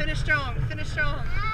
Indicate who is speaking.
Speaker 1: Finish strong. Finish strong.